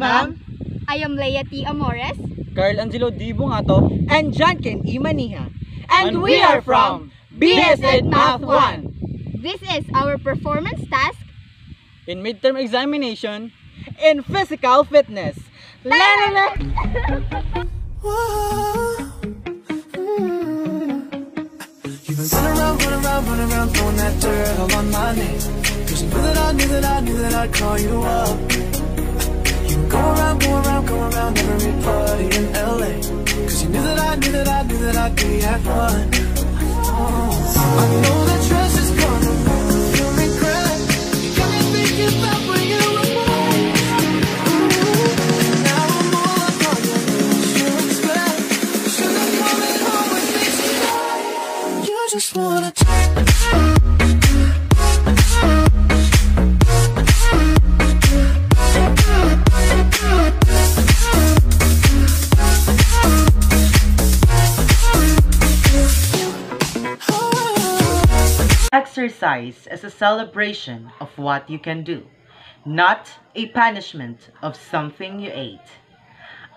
ma'am. I am Leia T. Amores. Carl Angelo Di Bungato. And John Ken Imaniha. And we are from BSED Math 1. This is our performance task. In midterm examination, In physical fitness. La la la. Oh, hmm. You've been running around, running around, running around, throwing that dirt all on my name. Cause you knew that I knew that I knew that I'd call you up. Go around, go around, go around every party in LA. Cause you knew that I knew that I knew that I'd be at one. I Exercise is a celebration of what you can do, not a punishment of something you ate.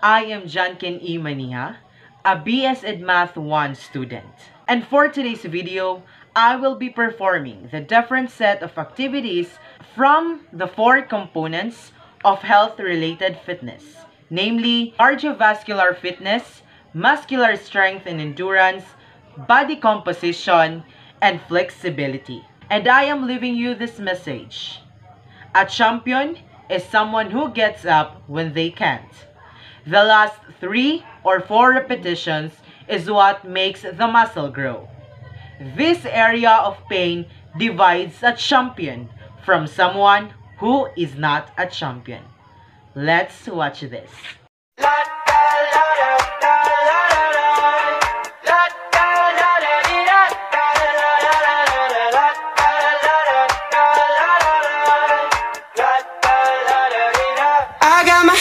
I am Jankin E. Maniha, a BS Ed Math 1 student. And for today's video, I will be performing the different set of activities from the four components of health-related fitness, namely cardiovascular fitness, muscular strength and endurance, body composition, and flexibility. And I am leaving you this message. A champion is someone who gets up when they can't. The last three or four repetitions is what makes the muscle grow. This area of pain divides a champion from someone who is not a champion. Let's watch this.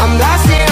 I'm blasting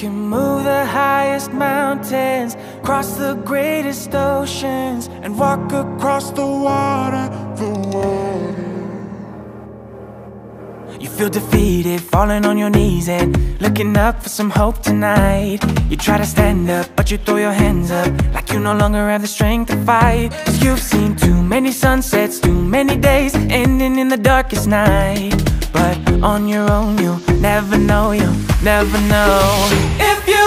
Can move the highest mountains, cross the greatest oceans, and walk across the water, the water. You feel defeated, falling on your knees and looking up for some hope tonight. You try to stand up, but you throw your hands up like you no longer have the strength to fight. Cause you've seen too many sunsets, too many days ending in the darkest night. But on your own, you'll never know, you'll never know. If you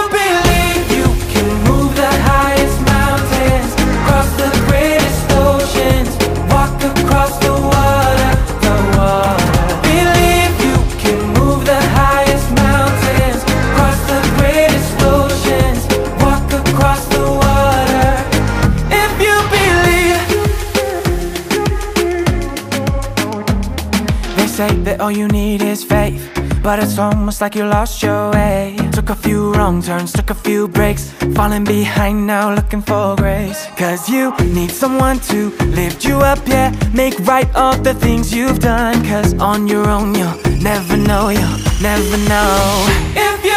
All you need is faith, but it's almost like you lost your way. Took a few wrong turns, took a few breaks, falling behind now, looking for grace. Cause you need someone to lift you up, yeah, make right all the things you've done. Cause on your own, you'll never know, you'll never know. If you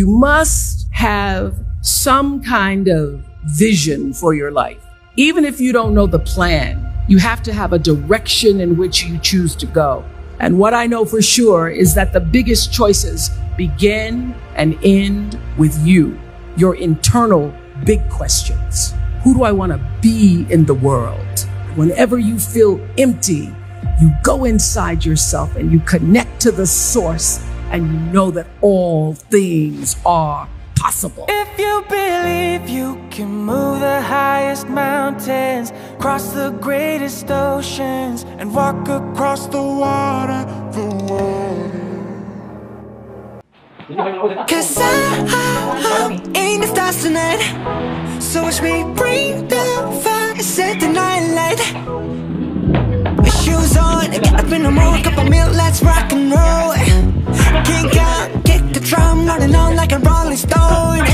You must have some kind of vision for your life. Even if you don't know the plan, you have to have a direction in which you choose to go. And what I know for sure is that the biggest choices begin and end with you, your internal big questions. Who do I want to be in the world? Whenever you feel empty, you go inside yourself and you connect to the source and you know that all things are possible. If you believe you can move the highest mountains, cross the greatest oceans, and walk across the water, the water. Cause I, ain't the stars tonight So watch me bring the fire, set the night light shoes on, get up in the morning, cup of milk, let's rock and roll Kick out, kick the drum, running on like a rolling stone.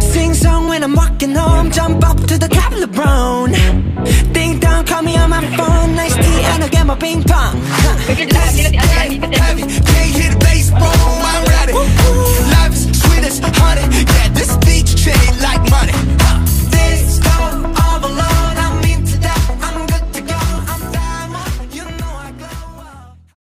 Sing song when I'm walking home, jump up to the top of LeBron Ding dong, call me on my phone, nice tea and I'll get my ping pong. Huh.